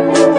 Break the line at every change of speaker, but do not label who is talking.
love.